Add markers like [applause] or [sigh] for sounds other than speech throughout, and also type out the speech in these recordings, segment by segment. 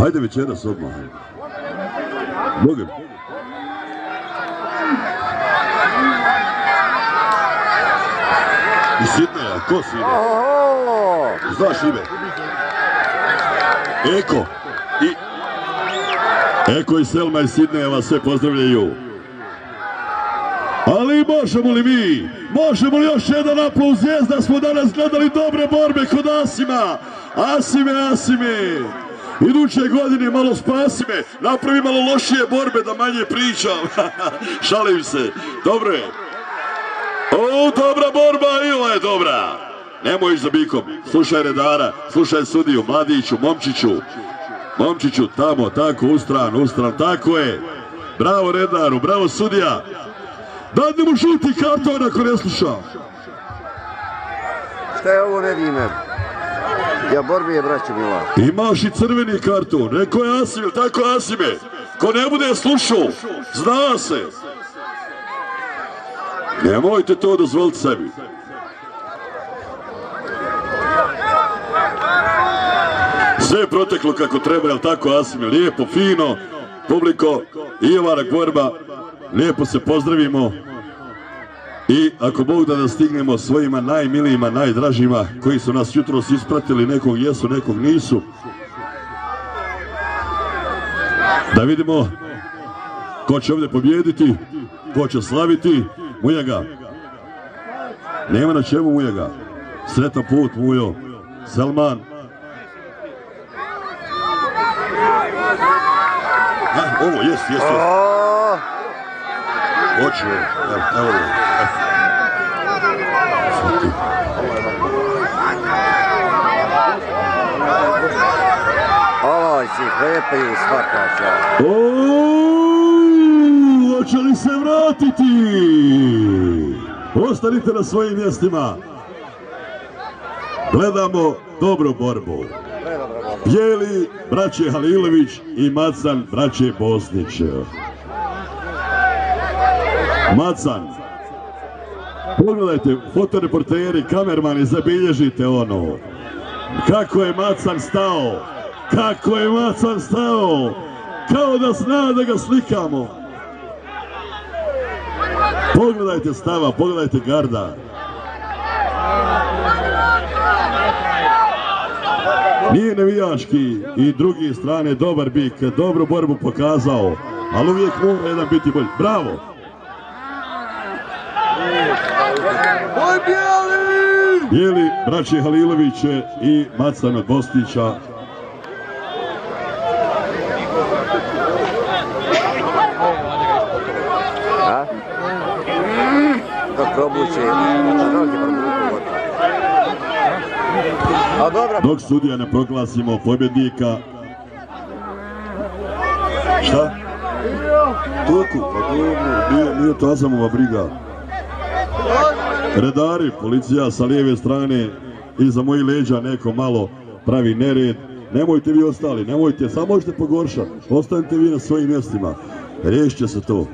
Hajde večeras odmah. Boga. I Sidneja, ko si ide? Oho! Znaš ime? Eko. I... Eko i Selma i Sidneja vas sve pozdravljaju. Ali možemo li mi? Možemo li još jedan aplauz da smo danas gledali dobre borbe kod Asima? Asime, Asime! Iduće godine malo spasi me, napravi malo lošije borbe da manje pričam. [laughs] Šalim se. Dobro je. O, dobra borba, i ova je dobra. Nemoj za bikom. Slušaj redara, slušaj sudiju, mladiću, momčiću. Momčiću, tamo, tako, ustran, ustran, tako je. Bravo redaru, bravo sudija. Dadne žuti karton ako ne sluša. Šta je ovo ne? Ja borbi je braćo Mila. Imaš i crveni karton. Rekao je Asim, tako Asime? Ko ne bude slušao, zna se. Nemojte to dozvoliti sebi. Sve je proteklo kako treba, jel tako Asime? Lijepo, fino, publiko, Ivarak borba, lijepo se pozdravimo. I ako Bog da stignemo svojima najmilijima, najdražima, koji su nas jutros ispratili, nekog jesu, nekog nisu. Da vidimo ko će ovdje pobjediti, ko će slaviti. Mujaga. Nema na čemu Mujaga. Sretan put, Mujo. Selman. A, ovo, jest, jest, jest. Hoću, evo, evo, ovo si hlepi svaka čast. Hoće li se vratiti? Ostanite na svojim mjestima. Gledamo dobru borbu. Bijeli, braće Halilović i Macan, braće Bosnić. Macan. Pogledajte, fotoreporteri, kamermani, zabilježite ono. Kako je Macan stao? Kako je Macan stao? Kao da zna da ga slikamo. Pogledajte stava, pogledajte garda. Nije nevijački i drugi strane dobar bik, dobru borbu pokazao, ali uvijek mora jedan biti bolji. Bravo! Bijeli, braći Halilović i Macan od Bostića. A? Dok probuće, sudija ne proglasimo pobjednika. Šta? Tuku, pa nije, nije to Azamova briga. Redari, policija sa lijeve strane, iza mojih leđa neko malo pravi nered. Nemojte vi ostali, nemojte, samo možete pogoršati. Ostanite vi na svojim mjestima. Riješit će se to.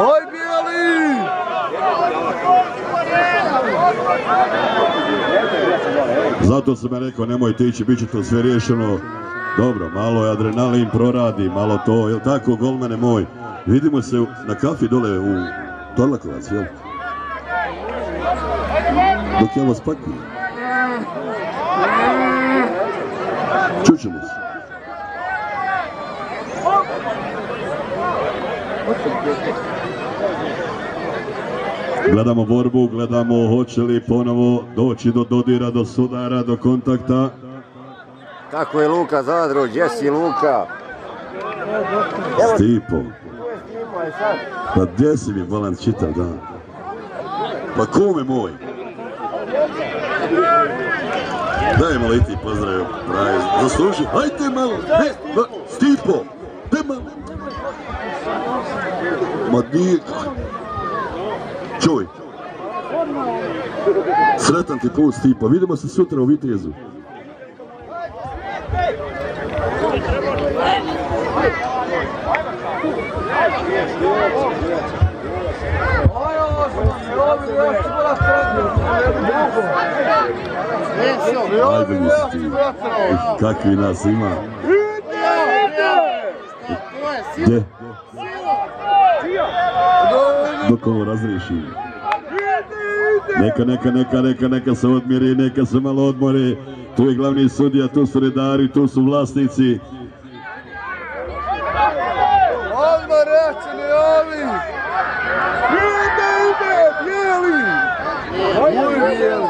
Oj, bijeli! Zato sam ja rekao, nemojte ići, bit će to sve riješeno. Dobro, malo je adrenalin proradi, malo to, jel tako, golmane moj? Vidimo se na kafi dole u Torlakovac, jel? Dok ja vas pakujem. Čućemo se. Gledamo borbu, gledamo hoće li ponovo doći do dodira, do sudara, do kontakta. Kako je Luka Zadro, Jesse Luka. Stipo. Pa gdje si mi volan čitav dan? Pa kome moj? Daj malo i ti pozdrav, pravi. Zasluži, hajte malo, ne, Stipo, daj malo. Ma nije, čuj. Sretan ti put, Stipo. Vidimo se sutra u Vitezu. Ajde. Kakvi nas ima. Gdje? Dok ovo razriješi. Neka, neka, neka, neka, neka se odmjeri, neka se malo odmore. Tu je glavni sudija, tu su redari, tu su vlasnici. Odmah rečeni ovi! Ide, ide, bijeli! Oj, bijeli!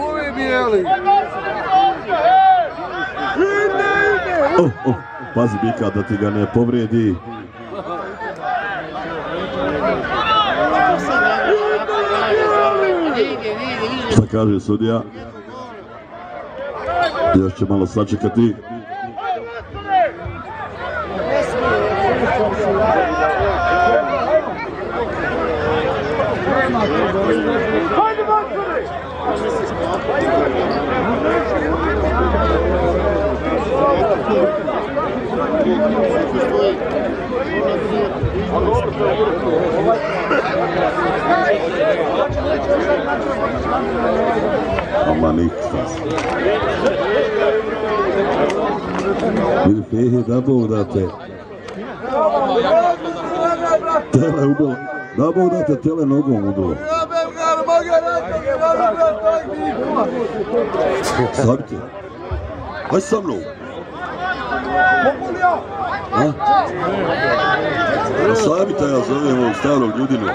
Oj, bijeli! Ide, ide! Oh, oh, pazi Bika da ti ga ne povredi. Šta kaže sudija? Još će malo sačekati. Ama Aman Bir pehlivan Bogdate. Tele ubila. Da Bogdate tele nogom ubila. Sabite. Hajde sa mnom. Mogu li ja? A Sabita ja zovem ovog starog ljudinu.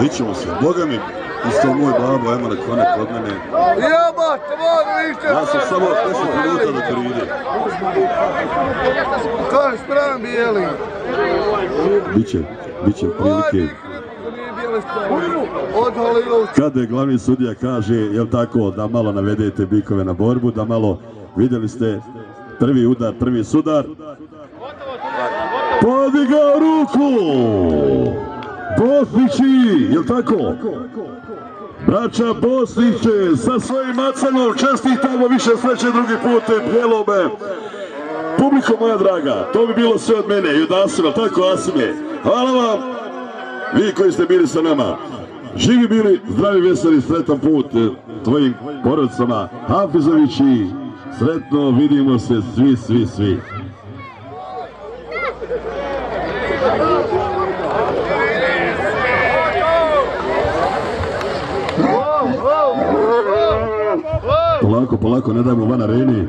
Vićemo se. Boga mi, isto moj babo, ajmo na kone kod mene. Jebate, mogu više! Ja sam samo 10 minuta do koride. Kaj, sprem bijeli! Biće, biće prilike. Od. Kada je glavni sudija kaže, jel tako, da malo navedete bikove na borbu, da malo, vidjeli ste prvi udar, prvi sudar. Podigao ruku! Bosnići, jel tako? Braća Bosniće sa svojim macanom čestitamo više sreće drugi put Bjelome. Publiko moja draga, to bi bilo sve od mene i od Asima, tako Asime. Hvala vam, vi koji ste bili sa nama. Živi bili, zdravi, veseli, sretan put eh, tvojim porodicama. Hafizovići, sretno, vidimo se svi, svi, svi. Polako, polako, ne dajmo van areni.